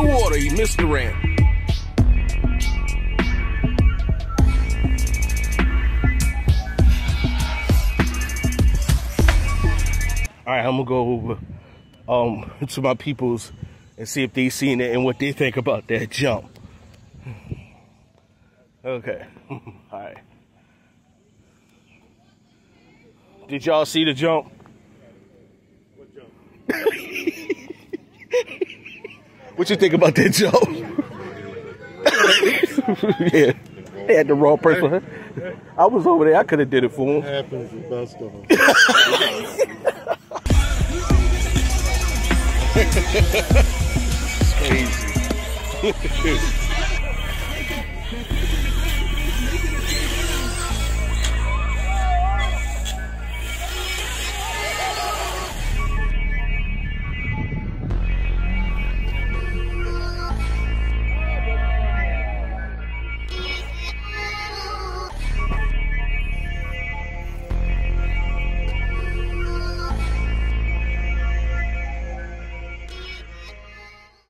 the water, he missed the ramp. All right, I'm gonna go over um, to my peoples and see if they seen it and what they think about that jump. Okay, all right. Did y'all see the jump? What you think about that jump? yeah, they had the wrong person. I was over there. I could have did it for him. happens the best of them. It's crazy.